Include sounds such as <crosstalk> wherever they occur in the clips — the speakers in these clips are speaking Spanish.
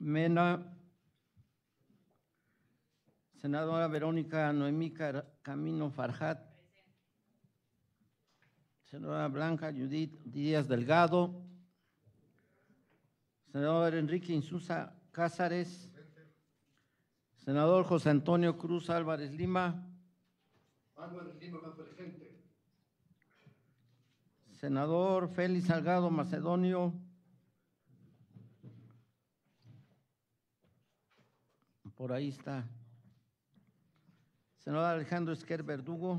Mena. Senadora Verónica Noemí Camino Farjat. Senadora Blanca Judith Díaz Delgado. Senador Enrique Insusa Cázares. Senador José Antonio Cruz Álvarez Lima. Senador Félix Salgado Macedonio. Por ahí está. Senador Alejandro Esquer Verdugo.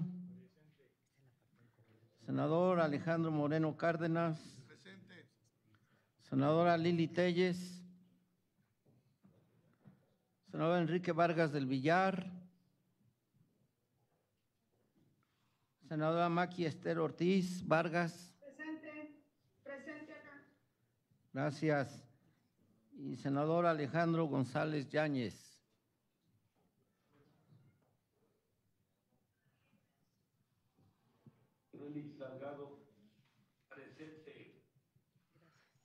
Senador Alejandro Moreno Cárdenas. Presente. Senadora Lili Telles. Senador Enrique Vargas del Villar. Senadora Maki Esther Ortiz Vargas. Presente, presente acá. Gracias. Y senador Alejandro González Yáñez.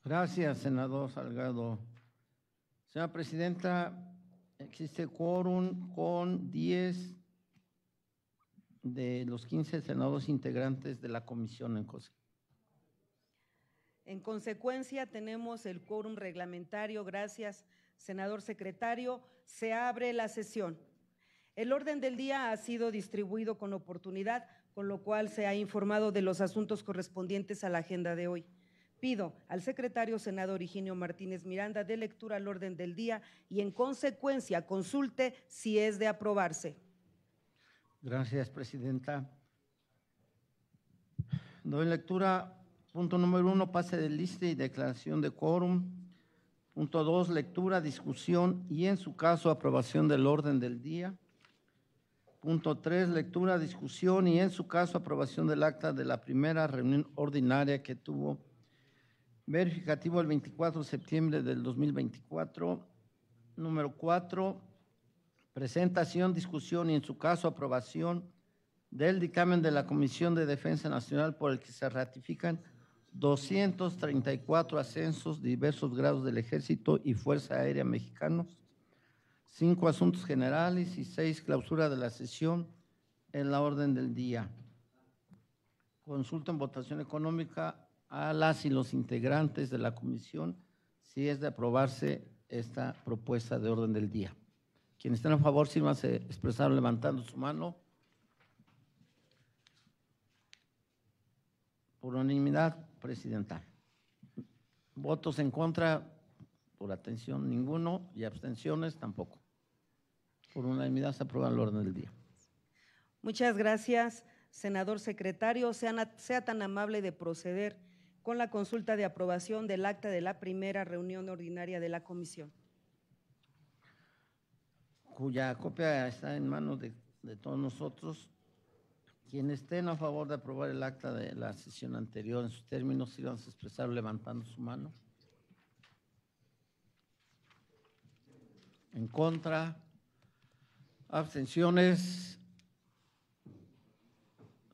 Gracias, senador Salgado. Señora Presidenta, existe quórum con 10 de los 15 senadores integrantes de la comisión en cosa. En consecuencia, tenemos el quórum reglamentario. Gracias, senador secretario. Se abre la sesión. El orden del día ha sido distribuido con oportunidad, con lo cual se ha informado de los asuntos correspondientes a la agenda de hoy. Pido al secretario senador Higinio Martínez Miranda de lectura al orden del día y en consecuencia consulte si es de aprobarse. Gracias, Presidenta. Doy lectura. Punto número uno, pase de lista y declaración de quórum. Punto dos, lectura, discusión y en su caso aprobación del orden del día. Punto tres, lectura, discusión y en su caso aprobación del acta de la primera reunión ordinaria que tuvo verificativo el 24 de septiembre del 2024. Número cuatro, presentación, discusión y en su caso aprobación del dictamen de la Comisión de Defensa Nacional por el que se ratifican 234 ascensos diversos grados del Ejército y Fuerza Aérea Mexicanos, cinco asuntos generales y seis clausura de la sesión en la orden del día. Consulta en votación económica a las y los integrantes de la comisión si es de aprobarse esta propuesta de orden del día. Quienes estén a favor, sírvanse expresar levantando su mano. Por unanimidad presidental. Votos en contra, por atención, ninguno, y abstenciones tampoco. Por unanimidad se aprueba el orden del día. Muchas gracias, senador secretario. Sea tan amable de proceder con la consulta de aprobación del acta de la primera reunión ordinaria de la comisión. Cuya copia está en manos de, todos nosotros. Quienes estén a favor de aprobar el acta de la sesión anterior en sus términos, si vamos a expresar levantando su mano. En contra, abstenciones,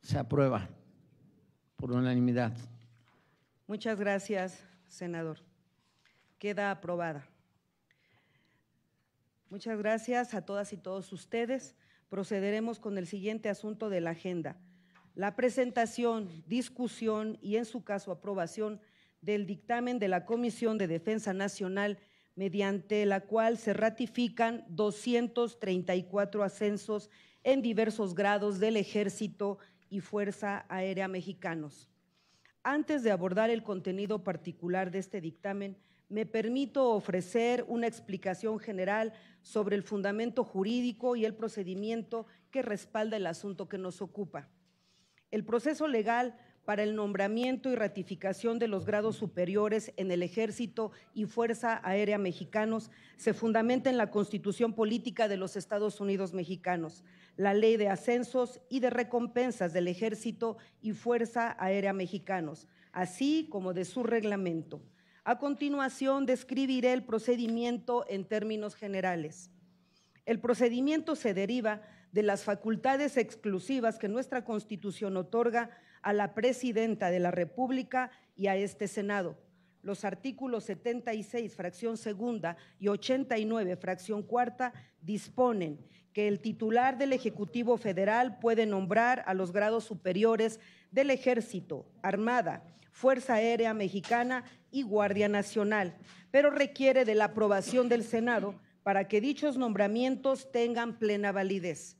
se aprueba por unanimidad. Muchas gracias, senador. Queda aprobada. Muchas gracias a todas y todos ustedes. Procederemos con el siguiente asunto de la agenda. La presentación, discusión y, en su caso, aprobación del dictamen de la Comisión de Defensa Nacional, mediante la cual se ratifican 234 ascensos en diversos grados del Ejército y Fuerza Aérea Mexicanos. Antes de abordar el contenido particular de este dictamen, me permito ofrecer una explicación general sobre el fundamento jurídico y el procedimiento que respalda el asunto que nos ocupa. El proceso legal para el nombramiento y ratificación de los grados superiores en el Ejército y Fuerza Aérea Mexicanos se fundamenta en la Constitución Política de los Estados Unidos Mexicanos, la Ley de Ascensos y de Recompensas del Ejército y Fuerza Aérea Mexicanos, así como de su reglamento. A continuación, describiré el procedimiento en términos generales. El procedimiento se deriva de las facultades exclusivas que nuestra Constitución otorga a la Presidenta de la República y a este Senado, los artículos 76, fracción segunda, y 89, fracción cuarta, disponen que el titular del Ejecutivo Federal puede nombrar a los grados superiores del Ejército, Armada, Fuerza Aérea Mexicana y Guardia Nacional, pero requiere de la aprobación del Senado para que dichos nombramientos tengan plena validez.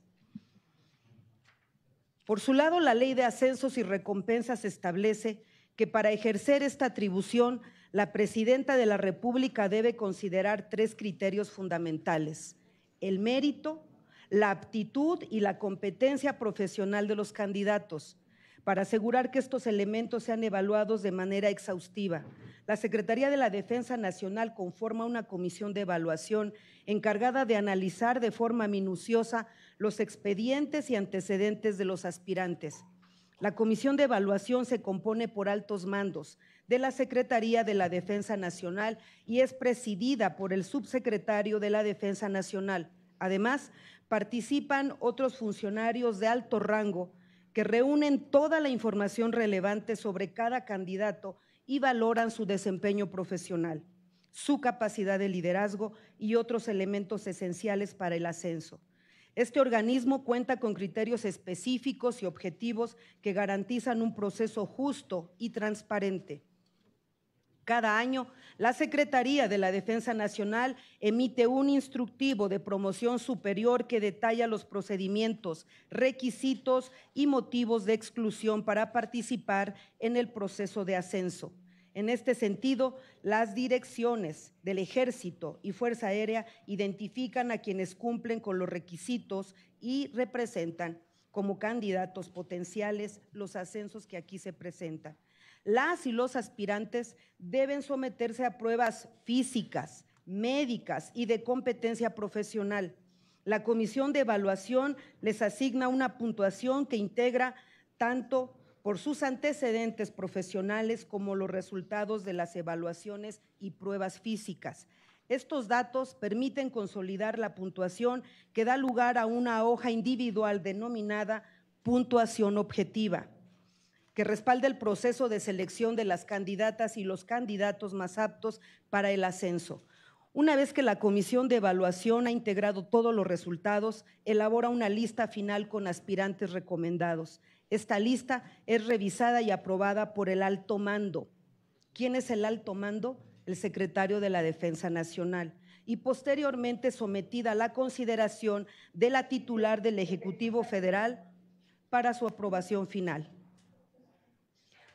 Por su lado, la ley de ascensos y recompensas establece que para ejercer esta atribución, la presidenta de la República debe considerar tres criterios fundamentales, el mérito, la aptitud y la competencia profesional de los candidatos, para asegurar que estos elementos sean evaluados de manera exhaustiva. La Secretaría de la Defensa Nacional conforma una comisión de evaluación encargada de analizar de forma minuciosa los expedientes y antecedentes de los aspirantes. La comisión de evaluación se compone por altos mandos de la Secretaría de la Defensa Nacional y es presidida por el subsecretario de la Defensa Nacional. Además, participan otros funcionarios de alto rango que reúnen toda la información relevante sobre cada candidato y valoran su desempeño profesional, su capacidad de liderazgo y otros elementos esenciales para el ascenso. Este organismo cuenta con criterios específicos y objetivos que garantizan un proceso justo y transparente. Cada año, la Secretaría de la Defensa Nacional emite un instructivo de promoción superior que detalla los procedimientos, requisitos y motivos de exclusión para participar en el proceso de ascenso. En este sentido, las direcciones del Ejército y Fuerza Aérea identifican a quienes cumplen con los requisitos y representan como candidatos potenciales los ascensos que aquí se presentan. Las y los aspirantes deben someterse a pruebas físicas, médicas y de competencia profesional. La comisión de evaluación les asigna una puntuación que integra tanto por sus antecedentes profesionales como los resultados de las evaluaciones y pruebas físicas. Estos datos permiten consolidar la puntuación que da lugar a una hoja individual denominada puntuación objetiva, que respalda el proceso de selección de las candidatas y los candidatos más aptos para el ascenso. Una vez que la comisión de evaluación ha integrado todos los resultados, elabora una lista final con aspirantes recomendados. Esta lista es revisada y aprobada por el alto mando. ¿Quién es el alto mando? El secretario de la Defensa Nacional. Y posteriormente sometida a la consideración de la titular del Ejecutivo Federal para su aprobación final.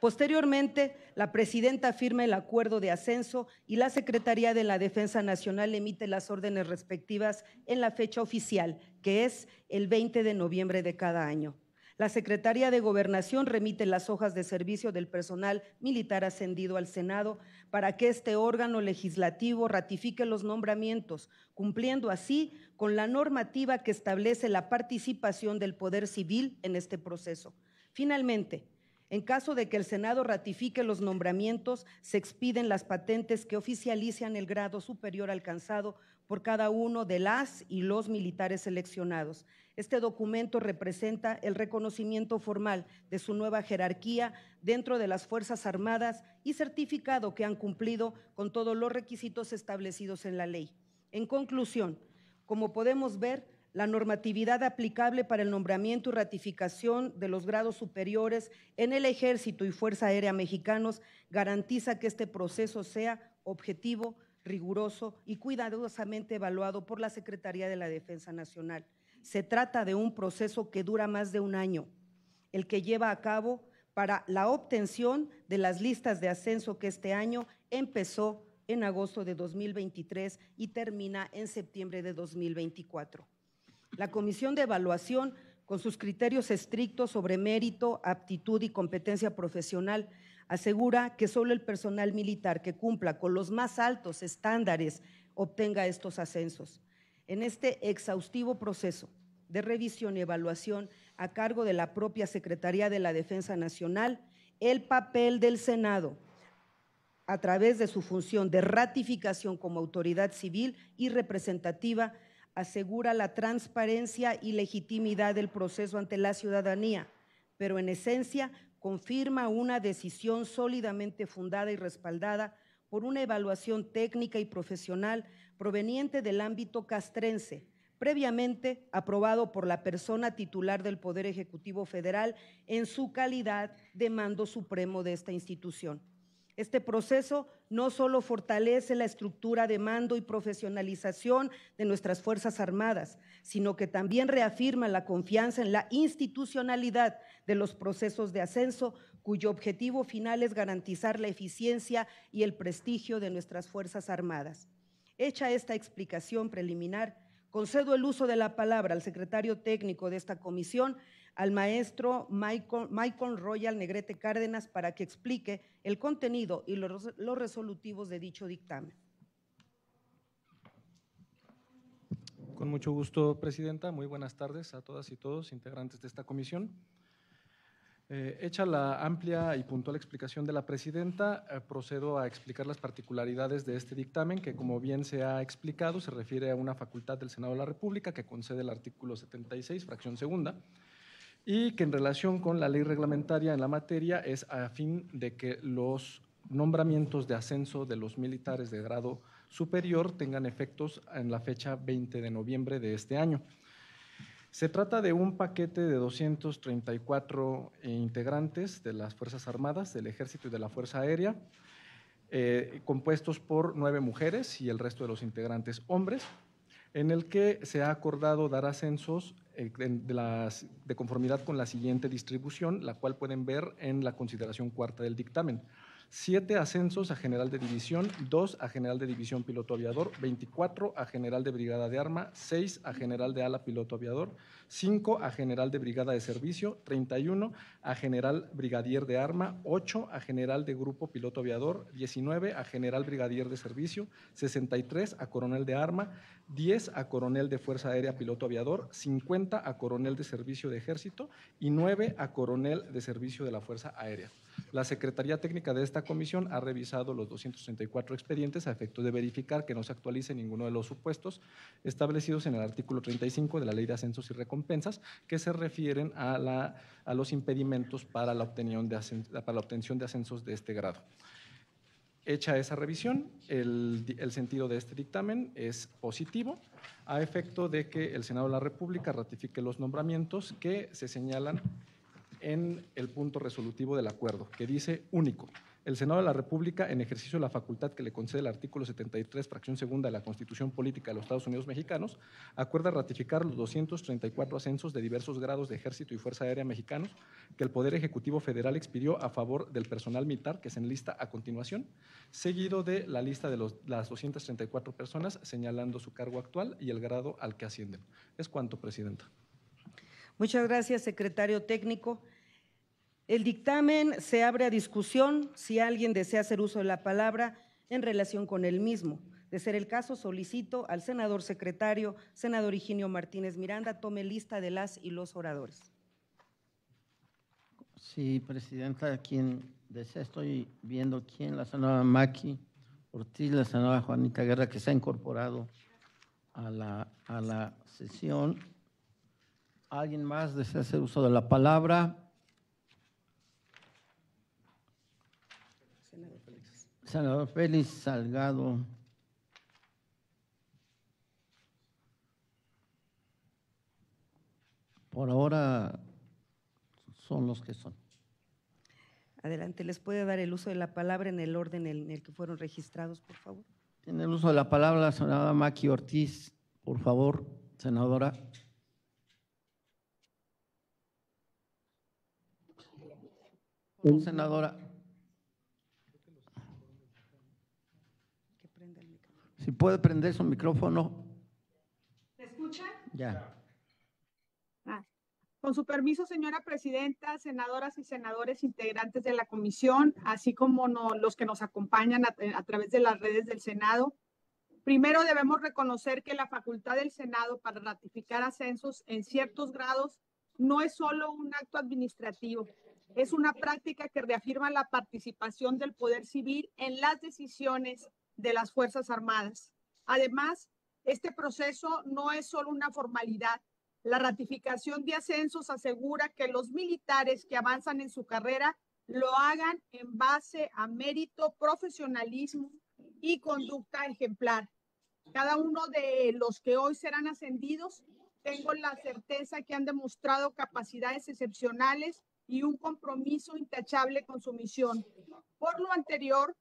Posteriormente, la presidenta firma el acuerdo de ascenso y la Secretaría de la Defensa Nacional emite las órdenes respectivas en la fecha oficial, que es el 20 de noviembre de cada año. La Secretaría de Gobernación remite las hojas de servicio del personal militar ascendido al Senado para que este órgano legislativo ratifique los nombramientos, cumpliendo así con la normativa que establece la participación del Poder Civil en este proceso. Finalmente, en caso de que el Senado ratifique los nombramientos, se expiden las patentes que oficializan el grado superior alcanzado por cada uno de las y los militares seleccionados. Este documento representa el reconocimiento formal de su nueva jerarquía dentro de las Fuerzas Armadas y certificado que han cumplido con todos los requisitos establecidos en la ley. En conclusión, como podemos ver, la normatividad aplicable para el nombramiento y ratificación de los grados superiores en el Ejército y Fuerza Aérea Mexicanos garantiza que este proceso sea objetivo, riguroso y cuidadosamente evaluado por la Secretaría de la Defensa Nacional. Se trata de un proceso que dura más de un año, el que lleva a cabo para la obtención de las listas de ascenso que este año empezó en agosto de 2023 y termina en septiembre de 2024. La Comisión de Evaluación, con sus criterios estrictos sobre mérito, aptitud y competencia profesional, asegura que solo el personal militar que cumpla con los más altos estándares obtenga estos ascensos. En este exhaustivo proceso de revisión y evaluación a cargo de la propia Secretaría de la Defensa Nacional, el papel del Senado a través de su función de ratificación como autoridad civil y representativa asegura la transparencia y legitimidad del proceso ante la ciudadanía, pero en esencia confirma una decisión sólidamente fundada y respaldada por una evaluación técnica y profesional proveniente del ámbito castrense, previamente aprobado por la persona titular del Poder Ejecutivo Federal en su calidad de mando supremo de esta institución. Este proceso no solo fortalece la estructura de mando y profesionalización de nuestras Fuerzas Armadas, sino que también reafirma la confianza en la institucionalidad de los procesos de ascenso, cuyo objetivo final es garantizar la eficiencia y el prestigio de nuestras Fuerzas Armadas. Hecha esta explicación preliminar, concedo el uso de la palabra al secretario técnico de esta comisión, al maestro Michael, Michael Royal Negrete Cárdenas para que explique el contenido y los, los resolutivos de dicho dictamen. Con mucho gusto, Presidenta. Muy buenas tardes a todas y todos integrantes de esta comisión. Eh, hecha la amplia y puntual explicación de la Presidenta, eh, procedo a explicar las particularidades de este dictamen que, como bien se ha explicado, se refiere a una facultad del Senado de la República que concede el artículo 76, fracción segunda, y que en relación con la ley reglamentaria en la materia es a fin de que los nombramientos de ascenso de los militares de grado superior tengan efectos en la fecha 20 de noviembre de este año. Se trata de un paquete de 234 integrantes de las Fuerzas Armadas, del Ejército y de la Fuerza Aérea, eh, compuestos por nueve mujeres y el resto de los integrantes hombres, en el que se ha acordado dar ascensos eh, de, conformidad con la siguiente distribución, la cual pueden ver en la consideración cuarta del dictamen. Siete ascensos a general de división, dos a general de división piloto aviador, 24 a general de brigada de arma, seis a general de ala piloto aviador, cinco a general de brigada de servicio, 31 a general brigadier de arma, ocho a general de grupo piloto aviador, 19 a general brigadier de servicio, 63 a coronel de arma, 10 a coronel de Fuerza Aérea Piloto Aviador, 50 a coronel de Servicio de Ejército y 9 a coronel de Servicio de la Fuerza Aérea. La Secretaría Técnica de esta comisión ha revisado los 234 expedientes a efecto de verificar que no se actualice ninguno de los supuestos establecidos en el artículo 35 de la Ley de Ascensos y Recompensas que se refieren a, la, a los impedimentos para la, obtención de para la obtención de ascensos de este grado. Hecha esa revisión, el, el, sentido de este dictamen es positivo, a efecto de que el Senado de la República ratifique los nombramientos que se señalan en el punto resolutivo del acuerdo, que dice único. El Senado de la República, en ejercicio de la facultad que le concede el artículo 73, fracción segunda de la Constitución Política de los Estados Unidos Mexicanos, acuerda ratificar los 234 ascensos de diversos grados de Ejército y Fuerza Aérea mexicanos que el Poder Ejecutivo Federal expidió a favor del personal militar que se enlista a continuación, seguido de la lista de las 234 personas señalando su cargo actual y el grado al que ascienden. Es cuanto, Presidenta. Muchas gracias, secretario técnico. El dictamen se abre a discusión si alguien desea hacer uso de la palabra en relación con el mismo. De ser el caso, solicito al senador secretario, senador Higinio Martínez Miranda, tome lista de las y los oradores. Sí, Presidenta, quien desea, estoy viendo quién, la senadora Maki Ortiz, la senadora Juanita Guerra, que se ha incorporado a la, a la sesión. ¿Alguien más desea hacer uso de la palabra? Senador Senador Félix Salgado. Por ahora son los que son. Adelante, ¿les puede dar el uso de la palabra en el orden en el que fueron registrados, por favor? Tiene el uso de la palabra la senadora Maki Ortiz, por favor, senadora. Senadora, Que prenda el micrófono. Si puede prender su micrófono, ¿Me escuchan? ya. Ah, Con su permiso, señora presidenta, senadoras y senadores integrantes de la comisión, así como no- los que nos acompañan a, a través de las redes del Senado. Primero debemos reconocer que la facultad del Senado para ratificar ascensos en ciertos grados no es solo un acto administrativo, es una práctica que reafirma la participación del poder civil en las decisiones de las Fuerzas Armadas. Además, este proceso no es solo una formalidad, la ratificación de ascensos asegura que los militares que avanzan en su carrera lo hagan en base a mérito, profesionalismo y conducta ejemplar. Cada uno de los que hoy serán ascendidos, tengo la certeza que han demostrado capacidades excepcionales y un compromiso intachable con su misión. Por lo anterior,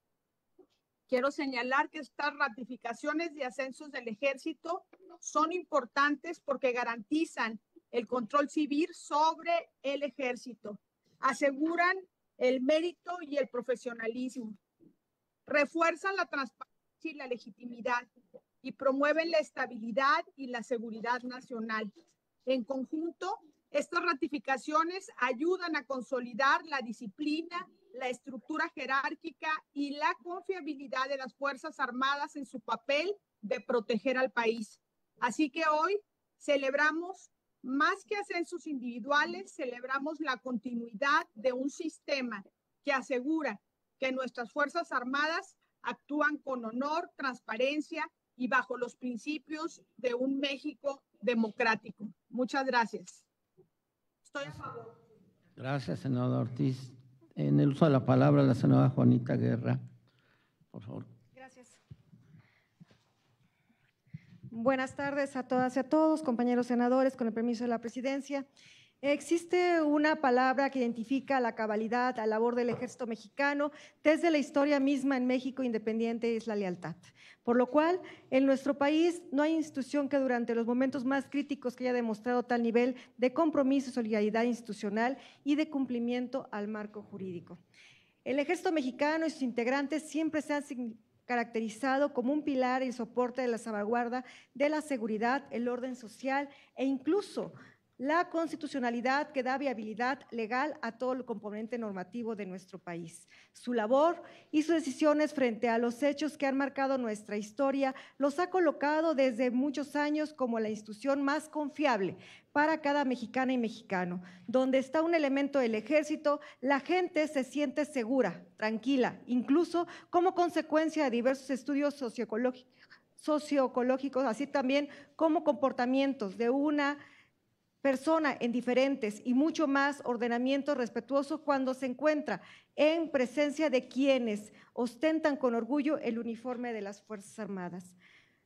quiero señalar que estas ratificaciones de ascensos del ejército son importantes porque garantizan el control civil sobre el ejército, aseguran el mérito y el profesionalismo, refuerzan la transparencia y la legitimidad y promueven la estabilidad y la seguridad nacional. En conjunto, estas ratificaciones ayudan a consolidar la disciplina, la estructura jerárquica y la confiabilidad de las Fuerzas Armadas en su papel de proteger al país. Así que hoy celebramos más que ascensos individuales, celebramos la continuidad de un sistema que asegura que nuestras Fuerzas Armadas actúan con honor, transparencia y bajo los principios de un México democrático. Muchas gracias. Estoy a favor. Gracias, senador Ortiz. En el uso de la palabra, la senadora Juanita Guerra, por favor. Gracias. Buenas tardes a todas y a todos, compañeros senadores, con el permiso de la presidencia. Existe una palabra que identifica la cabalidad, la labor del ejército mexicano desde la historia misma en México independiente, es la lealtad. Por lo cual, en nuestro país no hay institución que durante los momentos más críticos que haya demostrado tal nivel de compromiso, solidaridad institucional y de cumplimiento al marco jurídico. El ejército mexicano y sus integrantes siempre se han caracterizado como un pilar y soporte de la salvaguarda de la seguridad, el orden social e incluso la constitucionalidad que da viabilidad legal a todo el componente normativo de nuestro país. Su labor y sus decisiones frente a los hechos que han marcado nuestra historia los ha colocado desde muchos años como la institución más confiable para cada mexicana y mexicano. Donde está un elemento del ejército, la gente se siente segura, tranquila, incluso como consecuencia de diversos estudios socioecológicos, así también como comportamientos de una persona en diferentes y mucho más ordenamientos respetuosos cuando se encuentra en presencia de quienes ostentan con orgullo el uniforme de las Fuerzas Armadas.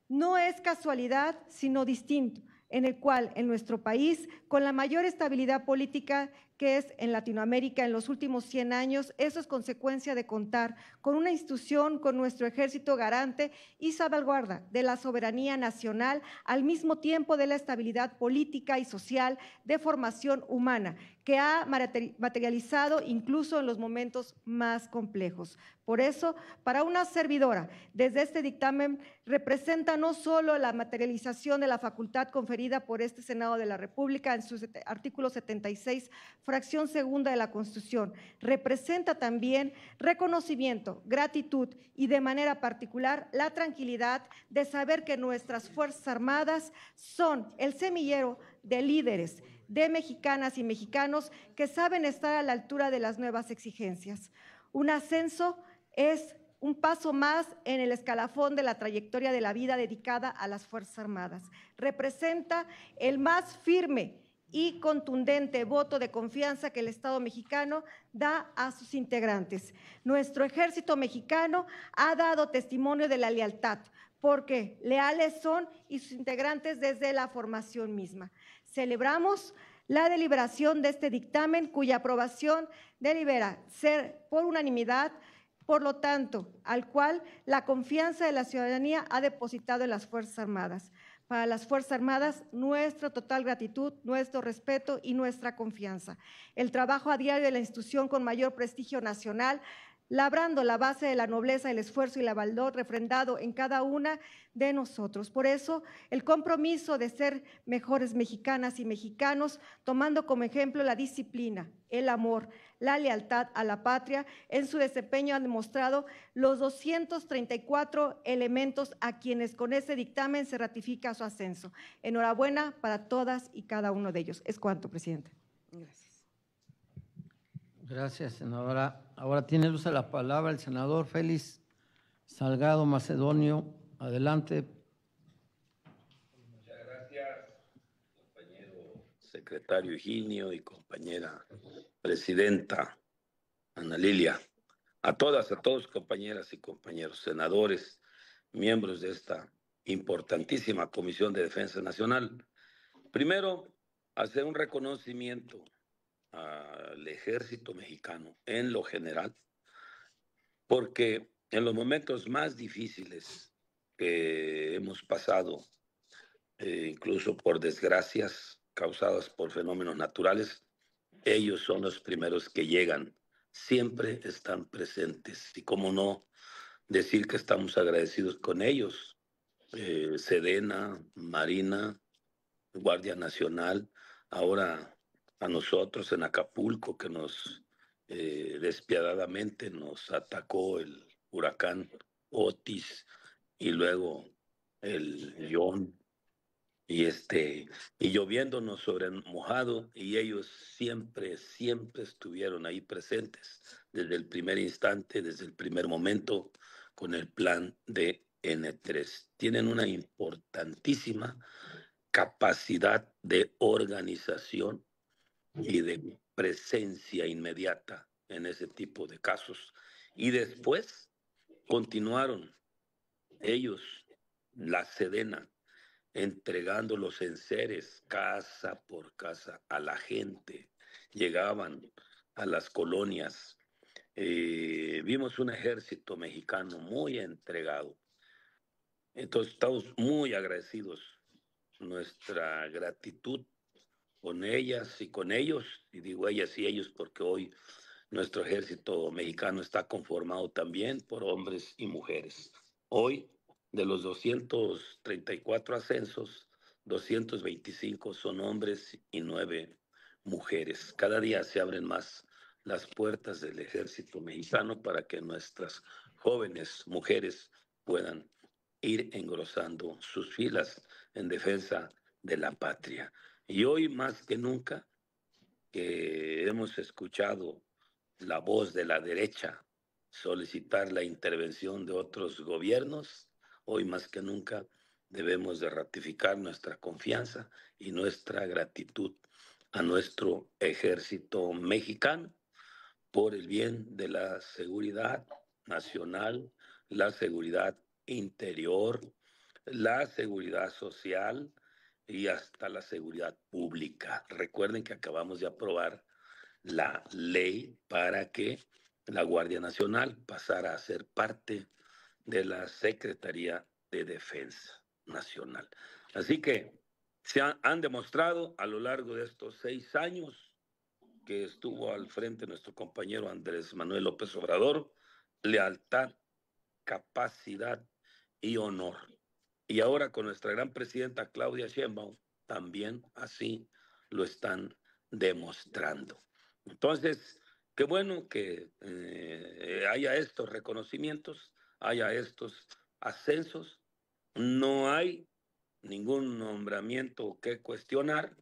No es casualidad, sino distinto, en el cual en nuestro país, con la mayor estabilidad política que es en Latinoamérica en los últimos 100 años, eso es consecuencia de contar con una institución, con nuestro ejército garante y salvaguarda de la soberanía nacional, al mismo tiempo de la estabilidad política y social de formación humana, que ha materializado incluso en los momentos más complejos. Por eso, para una servidora, desde este dictamen representa no solo la materialización de la facultad conferida por este Senado de la República en su artículo 76, fracción segunda de la Constitución, representa también reconocimiento, gratitud y de manera particular la tranquilidad de saber que nuestras Fuerzas Armadas son el semillero de líderes de mexicanas y mexicanos que saben estar a la altura de las nuevas exigencias. Un ascenso es un paso más en el escalafón de la trayectoria de la vida dedicada a las Fuerzas Armadas. Representa el más firme y contundente voto de confianza que el Estado mexicano da a sus integrantes. Nuestro ejército mexicano ha dado testimonio de la lealtad, porque leales son y sus integrantes desde la formación misma. Celebramos la deliberación de este dictamen, cuya aprobación delibera ser por unanimidad, por lo tanto, al cual la confianza de la ciudadanía ha depositado en las Fuerzas Armadas. Para las Fuerzas Armadas, nuestra total gratitud, nuestro respeto y nuestra confianza. El trabajo a diario de la institución con mayor prestigio nacional labrando la base de la nobleza, el esfuerzo y la valor refrendado en cada una de nosotros. Por eso, el compromiso de ser mejores mexicanas y mexicanos, tomando como ejemplo la disciplina, el amor, la lealtad a la patria, en su desempeño han demostrado los 234 elementos a quienes con ese dictamen se ratifica su ascenso. Enhorabuena para todas y cada uno de ellos. Es cuanto, presidente. Gracias. Gracias, senadora. Ahora tiene luz la palabra el senador Félix Salgado Macedonio. Adelante. Muchas gracias, compañero secretario Higinio y compañera presidenta. Ana Lilia, a todas, a todos compañeras y compañeros, senadores, miembros de esta importantísima Comisión de Defensa Nacional. Primero, hacer un reconocimiento al ejército mexicano en lo general, porque en los momentos más difíciles que hemos pasado, eh, incluso por desgracias causadas por fenómenos naturales, ellos son los primeros que llegan, siempre están presentes. Y cómo no decir que estamos agradecidos con ellos, eh, Sedena, Marina, Guardia Nacional, ahora a nosotros en Acapulco que nos eh, despiadadamente nos atacó el huracán Otis y luego el John. Y este y lloviéndonos sobre mojado y ellos siempre siempre estuvieron ahí presentes desde el primer instante desde el primer momento con el plan de N3 tienen una importantísima capacidad de organización y de presencia inmediata en ese tipo de casos y después continuaron ellos la Sedena entregando los enseres casa por casa a la gente. Llegaban a las colonias. Eh, vimos un ejército mexicano muy entregado. Entonces estamos muy agradecidos. Nuestra gratitud con ellas y con ellos, y digo ellas y ellos porque hoy nuestro ejército mexicano está conformado también por hombres y mujeres. Hoy de los 234 ascensos, 225 son hombres y nueve mujeres. Cada día se abren más las puertas del ejército mexicano para que nuestras jóvenes mujeres puedan ir engrosando sus filas en defensa de la patria. Y hoy más que nunca que hemos escuchado la voz de la derecha solicitar la intervención de otros gobiernos, Hoy más que nunca debemos de ratificar nuestra confianza y nuestra gratitud a nuestro ejército mexicano por el bien de la seguridad nacional, la seguridad interior, la seguridad social y hasta la seguridad pública. Recuerden que acabamos de aprobar la ley para que la Guardia Nacional pasara a ser parte de la Secretaría de Defensa Nacional. Así que se han, demostrado a lo largo de estos seis años que estuvo al frente nuestro compañero Andrés Manuel López Obrador, lealtad, capacidad y honor. Y ahora con nuestra gran presidenta Claudia Sheinbaum, también así lo están demostrando. Entonces, qué bueno que eh, haya estos reconocimientos haya estos ascensos. No hay ningún nombramiento que cuestionar.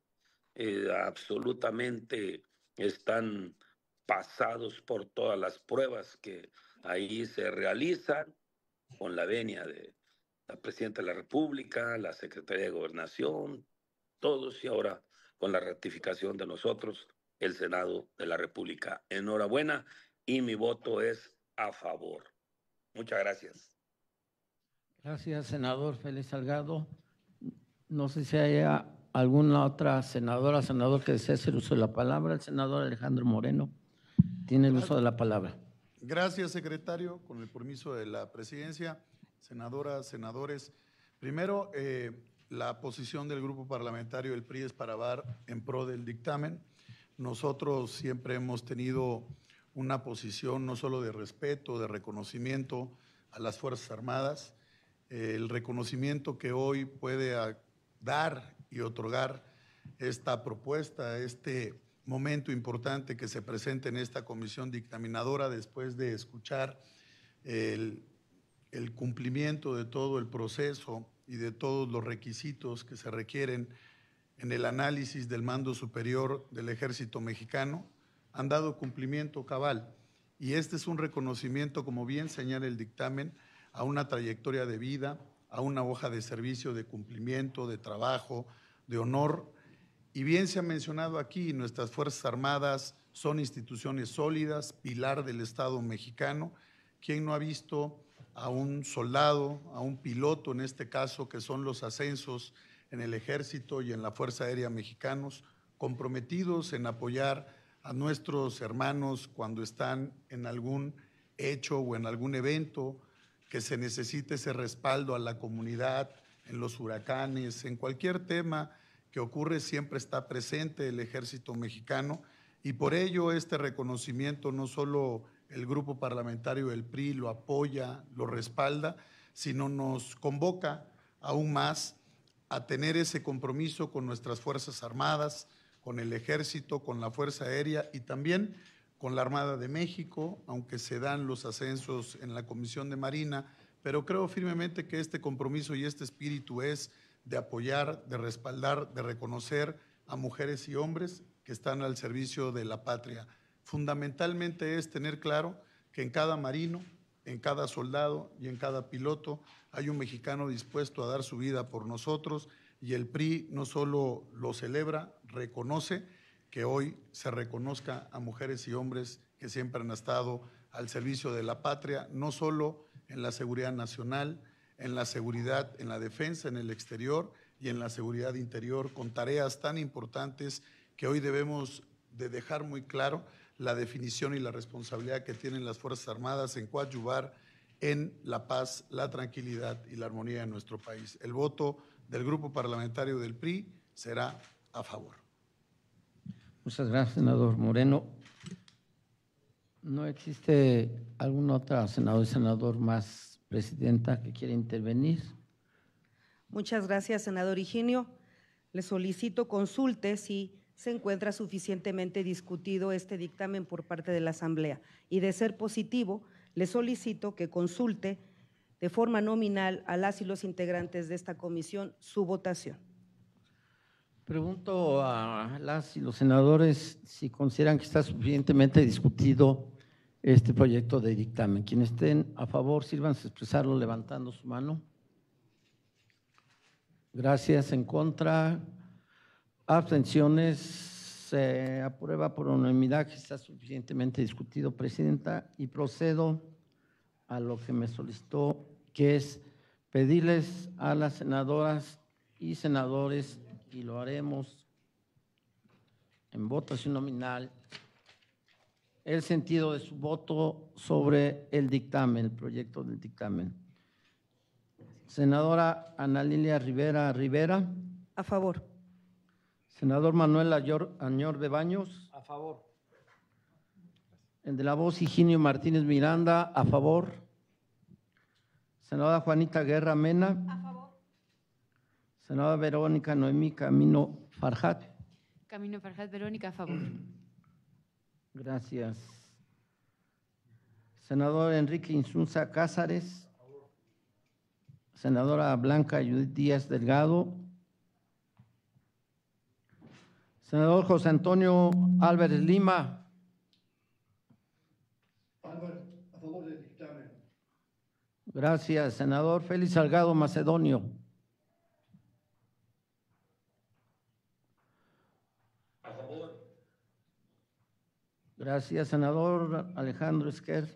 Eh, absolutamente están pasados por todas las pruebas que ahí se realizan con la venia de la Presidenta de la República, la Secretaría de Gobernación, todos y ahora con la ratificación de nosotros, el Senado de la República. Enhorabuena y mi voto es a favor. Muchas gracias. Gracias, senador Félix Salgado. No sé si haya alguna otra senadora, senador que desee hacer uso de la palabra. El senador Alejandro Moreno tiene el uso de la palabra. Gracias, secretario. Con el permiso de la presidencia, senadoras, senadores. Primero, eh, la posición del grupo parlamentario del PRI es para VAR en pro del dictamen. Nosotros siempre hemos tenido una posición no solo de respeto, de reconocimiento a las Fuerzas Armadas, el reconocimiento que hoy puede dar y otorgar esta propuesta, este momento importante que se presenta en esta comisión dictaminadora después de escuchar el, el cumplimiento de todo el proceso y de todos los requisitos que se requieren en el análisis del mando superior del ejército mexicano han dado cumplimiento cabal. Y este es un reconocimiento, como bien señala el dictamen, a una trayectoria de vida, a una hoja de servicio de cumplimiento, de trabajo, de honor Y bien se ha mencionado aquí, nuestras Fuerzas Armadas son instituciones sólidas, pilar del Estado mexicano. ¿Quién no ha visto a un soldado, a un piloto en este caso, que son los ascensos en el Ejército y en la Fuerza Aérea mexicanos, comprometidos en apoyar a nuestros hermanos cuando están en algún hecho o en algún evento que se necesite ese respaldo a la comunidad, en los huracanes, en cualquier tema que ocurre, siempre está presente el ejército mexicano. Y por ello este reconocimiento no solo el grupo parlamentario del PRI lo apoya, lo respalda, sino nos convoca aún más a tener ese compromiso con nuestras Fuerzas Armadas, con el Ejército, con la Fuerza Aérea y también con la Armada de México, aunque se dan los ascensos en la Comisión de Marina, pero creo firmemente que este compromiso y este espíritu es de apoyar, de respaldar, de reconocer a mujeres y hombres que están al servicio de la patria. Fundamentalmente es tener claro que en cada marino, en cada soldado y en cada piloto hay un mexicano dispuesto a dar su vida por nosotros y el PRI no solo lo celebra, reconoce que hoy se reconozca a mujeres y hombres que siempre han estado al servicio de la patria, no solo en la seguridad nacional, en la seguridad, en la defensa, en el exterior y en la seguridad interior, con tareas tan importantes que hoy debemos de dejar muy claro la definición y la responsabilidad que tienen las Fuerzas Armadas en coadyuvar en la paz, la tranquilidad y la armonía de nuestro país. El voto del grupo parlamentario del PRI será a favor. Muchas gracias, senador Moreno. ¿No existe algún otro senador y senador más, presidenta, que quiera intervenir? Muchas gracias, senador Higinio. Le solicito consulte si se encuentra suficientemente discutido este dictamen por parte de la Asamblea y de ser positivo, le solicito que consulte de forma nominal a las y los integrantes de esta comisión su votación. Pregunto a las y los senadores si consideran que está suficientemente discutido este proyecto de dictamen. Quienes estén a favor, sírvanse a expresarlo levantando su mano. Gracias. En contra, abstenciones. Se aprueba por unanimidad que está suficientemente discutido, Presidenta, y procedo a lo que me solicitó, que es pedirles a las senadoras y senadores, y lo haremos en votación nominal, el sentido de su voto sobre el dictamen, el proyecto del dictamen. Senadora Ana Lilia Rivera Rivera. A favor. Senador Manuel Añor, Añor de Baños. A favor. El de la voz, Higinio Martínez Miranda, a favor. Senadora Juanita Guerra Mena. A favor. Senadora Verónica Noemí Camino Farjat. Camino Farjat Verónica, a favor. <clears throat> Gracias. Senador Enrique Insunza Cázares. Senadora Blanca Judith Díaz Delgado. Senador José Antonio Álvarez Lima. Álvarez, a favor del dictamen. Gracias. Senador Félix Salgado Macedonio. A favor. Gracias, senador Alejandro Esquer.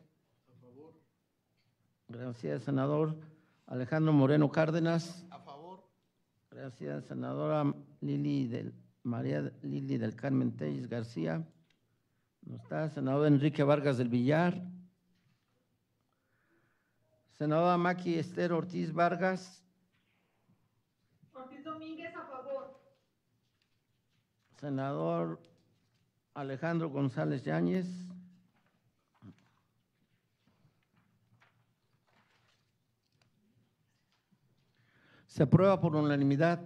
Gracias, senador Alejandro Moreno Cárdenas. A favor. Gracias, senadora Lili del, María Lili del Carmen Telles García. No está. Senador Enrique Vargas del Villar. Senadora Maki Esther Ortiz Vargas. Ortiz Domínguez, a favor. Senador Alejandro González Yáñez. Se aprueba por unanimidad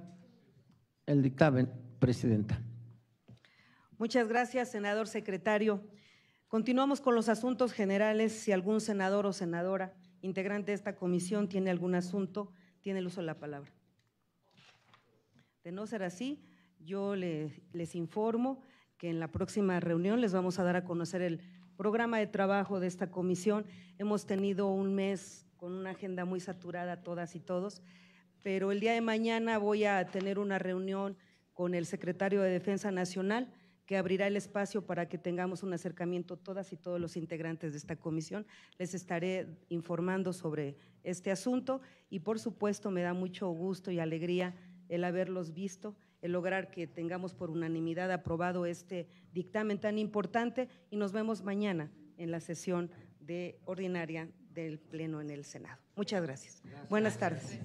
el dictamen, Presidenta. Muchas gracias, senador secretario. Continuamos con los asuntos generales. Si algún senador o senadora integrante de esta comisión tiene algún asunto, tiene el uso de la palabra. De no ser así, yo le- les informo que en la próxima reunión les vamos a dar a conocer el programa de trabajo de esta comisión. Hemos tenido un mes con una agenda muy saturada todas y todos, pero el día de mañana voy a tener una reunión con el secretario de Defensa Nacional, que abrirá el espacio para que tengamos un acercamiento todas y todos los integrantes de esta comisión. Les estaré informando sobre este asunto y por supuesto me da mucho gusto y alegría el haberlos visto, el lograr que tengamos por unanimidad aprobado este dictamen tan importante y nos vemos mañana en la sesión de ordinaria del Pleno en el Senado. Muchas gracias. Buenas tardes.